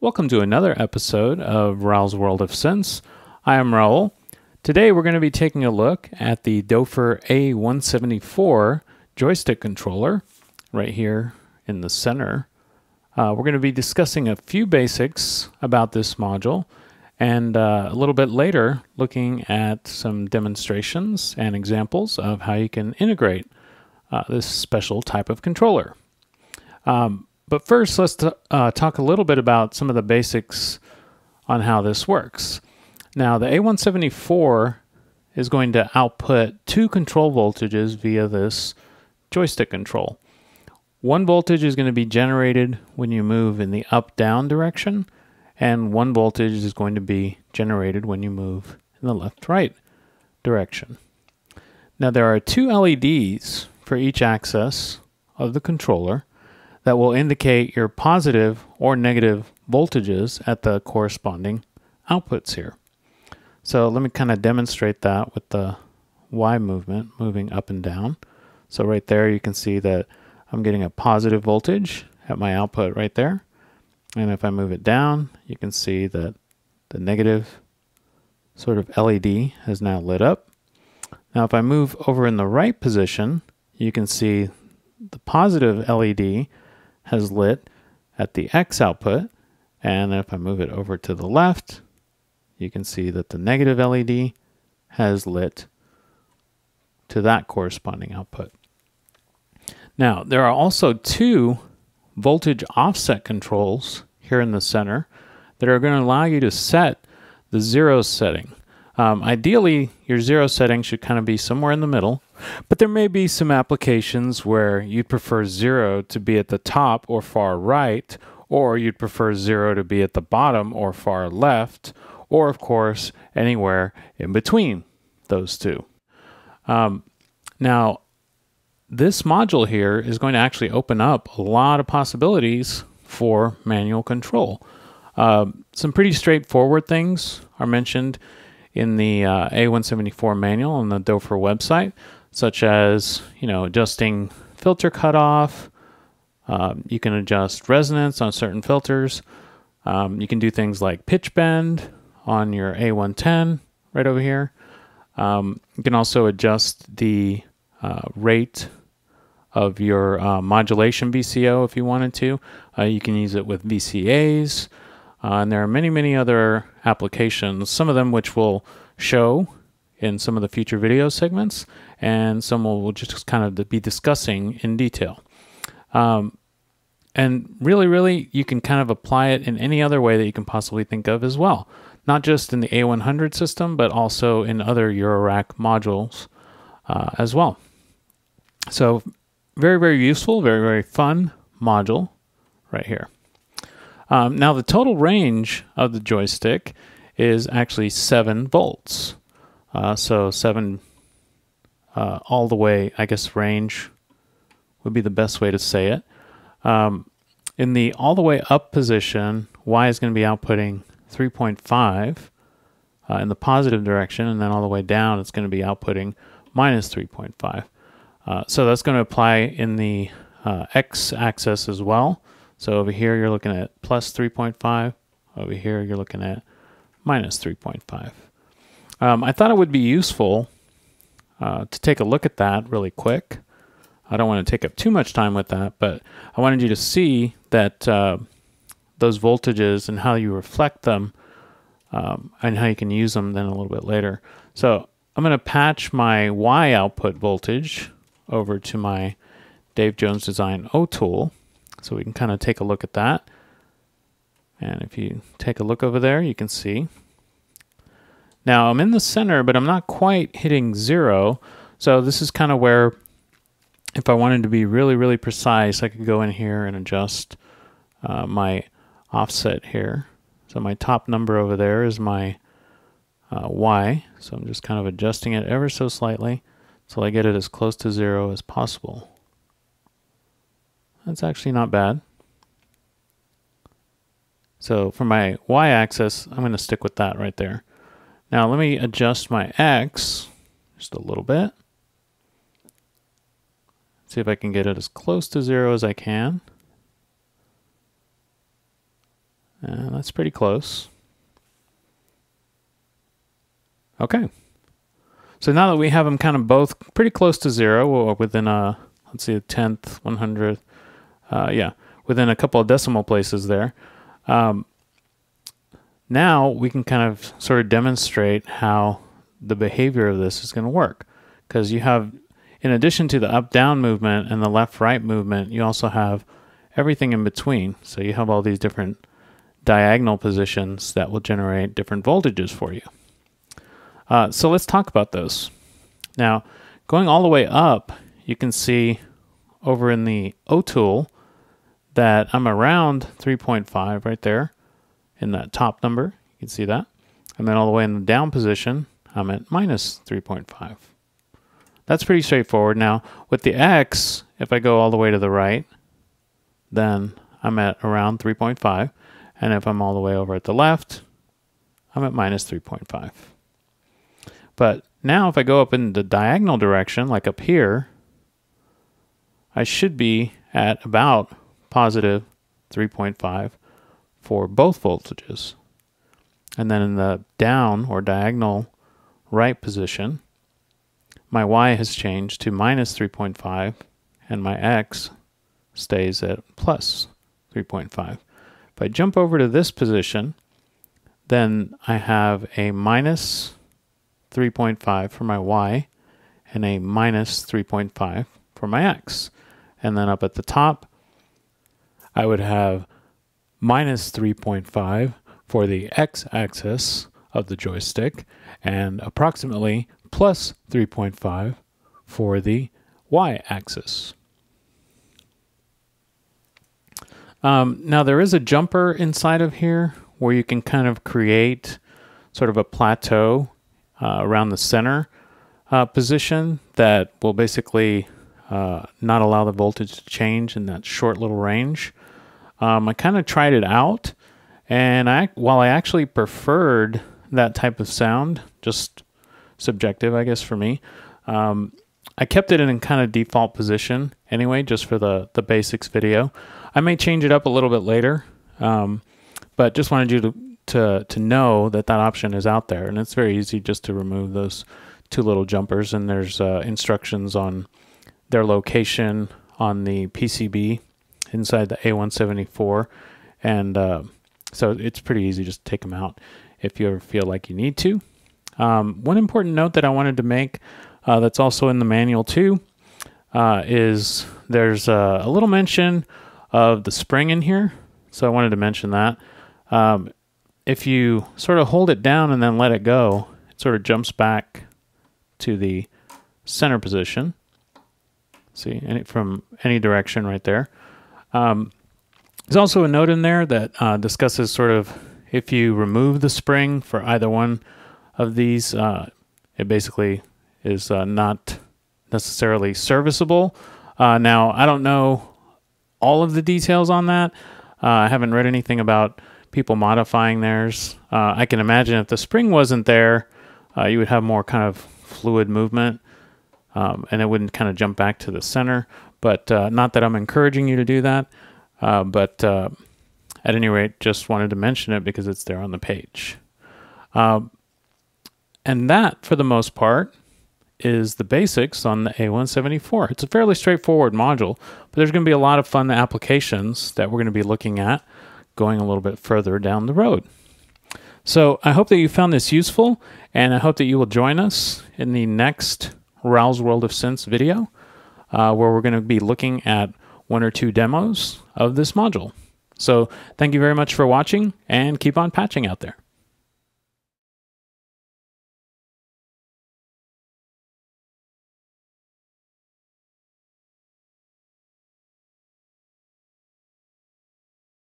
Welcome to another episode of Raul's World of Synths. I am Raul. Today we're going to be taking a look at the Doepfer A174 joystick controller right here in the center. Uh, we're going to be discussing a few basics about this module and uh, a little bit later looking at some demonstrations and examples of how you can integrate uh, this special type of controller. Um, but first, let's uh, talk a little bit about some of the basics on how this works. Now, the A174 is going to output two control voltages via this joystick control. One voltage is going to be generated when you move in the up-down direction, and one voltage is going to be generated when you move in the left-right direction. Now, there are two LEDs for each axis of the controller, that will indicate your positive or negative voltages at the corresponding outputs here. So let me kind of demonstrate that with the Y movement moving up and down. So right there you can see that I'm getting a positive voltage at my output right there. And if I move it down, you can see that the negative sort of LED has now lit up. Now if I move over in the right position, you can see the positive LED has lit at the X output. And if I move it over to the left, you can see that the negative LED has lit to that corresponding output. Now, there are also two voltage offset controls here in the center that are going to allow you to set the zero setting. Um, ideally, your zero setting should kind of be somewhere in the middle, but there may be some applications where you'd prefer zero to be at the top or far right, or you'd prefer zero to be at the bottom or far left, or of course, anywhere in between those two. Um, now, this module here is going to actually open up a lot of possibilities for manual control. Uh, some pretty straightforward things are mentioned in the uh, A174 manual on the Doepfer website, such as you know adjusting filter cutoff. Um, you can adjust resonance on certain filters. Um, you can do things like pitch bend on your A110 right over here. Um, you can also adjust the uh, rate of your uh, modulation VCO if you wanted to. Uh, you can use it with VCAs. Uh, and there are many, many other applications, some of them which will show in some of the future video segments, and some we'll just kind of be discussing in detail. Um, and really, really, you can kind of apply it in any other way that you can possibly think of as well. Not just in the A100 system, but also in other Eurorack modules uh, as well. So, very, very useful, very, very fun module right here. Um, now the total range of the joystick is actually 7 volts. Uh, so 7 uh, all the way, I guess range would be the best way to say it. Um, in the all the way up position, Y is going to be outputting 3.5 uh, in the positive direction, and then all the way down, it's going to be outputting minus 3.5. Uh, so that's going to apply in the uh, X axis as well. So over here, you're looking at plus 3.5. Over here, you're looking at minus 3.5. Um, I thought it would be useful uh, to take a look at that really quick. I don't want to take up too much time with that, but I wanted you to see that uh, those voltages and how you reflect them um, and how you can use them then a little bit later. So I'm going to patch my Y output voltage over to my Dave Jones Design O'Tool. So we can kind of take a look at that. And if you take a look over there, you can see. Now I'm in the center, but I'm not quite hitting zero. So this is kind of where, if I wanted to be really, really precise, I could go in here and adjust uh, my offset here. So my top number over there is my uh, Y. So I'm just kind of adjusting it ever so slightly until I get it as close to zero as possible. That's actually not bad. So for my y-axis, I'm going to stick with that right there. Now let me adjust my x just a little bit. See if I can get it as close to zero as I can. And that's pretty close. Okay. So now that we have them kind of both pretty close to zero, or within a, let's see, a tenth, 100th, uh, yeah, within a couple of decimal places there, um, now we can kind of sort of demonstrate how the behavior of this is going to work. Because you have, in addition to the up-down movement and the left-right movement, you also have everything in between. So you have all these different diagonal positions that will generate different voltages for you. Uh, so let's talk about those. Now, going all the way up, you can see over in the O'Tool that I'm around 3.5 right there in that top number. You can see that. And then all the way in the down position, I'm at minus 3.5. That's pretty straightforward. Now, with the X, if I go all the way to the right, then I'm at around 3.5. And if I'm all the way over at the left, I'm at minus 3.5. But now if I go up in the diagonal direction, like up here, I should be at about positive 3.5 for both voltages. And then in the down or diagonal right position, my y has changed to minus 3.5 and my x stays at plus 3.5. If I jump over to this position, then I have a minus 3.5 for my y and a minus 3.5 for my x. And then up at the top, I would have minus 3.5 for the x-axis of the joystick and approximately plus 3.5 for the y-axis. Um, now there is a jumper inside of here where you can kind of create sort of a plateau uh, around the center uh, position that will basically uh, not allow the voltage to change in that short little range. Um, I kind of tried it out, and I while I actually preferred that type of sound, just subjective, I guess for me, um, I kept it in kind of default position anyway, just for the the basics video. I may change it up a little bit later, um, but just wanted you to to to know that that option is out there, and it's very easy just to remove those two little jumpers. And there's uh, instructions on their location on the PCB inside the A174, and uh, so it's pretty easy just take them out if you ever feel like you need to. Um, one important note that I wanted to make uh, that's also in the manual too uh, is there's a, a, little mention of the spring in here. So I wanted to mention that. Um, if you sort of hold it down and then let it go, it sort of jumps back to the center position. See, any, from any direction right there. Um, there's also a note in there that uh, discusses sort of if you remove the spring for either one of these, uh, it basically is uh, not necessarily serviceable. Uh, now, I don't know all of the details on that. Uh, I haven't read anything about people modifying theirs. Uh, I can imagine if the spring wasn't there, you would have more kind of fluid movement um, and it wouldn't kind of jump back to the center. But uh, not that I'm encouraging you to do that, uh, but uh, at any rate, just wanted to mention it because it's there on the page. Um, and that, for the most part, is the basics on the A174. It's a fairly straightforward module, but there's going to be a lot of fun applications that we're going to be looking at going a little bit further down the road. So I hope that you found this useful, and I hope that you will join us in the next Raul's World of Synths video, uh, where we're going to be looking at one or two demos of this module. So thank you very much for watching, and keep on patching out there.